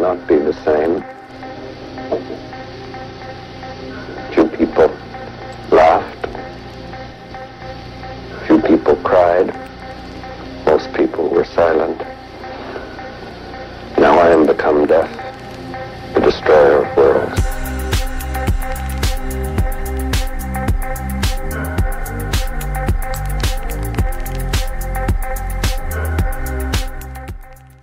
not be the same. Few people laughed. Few people cried. Most people were silent.